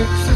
mix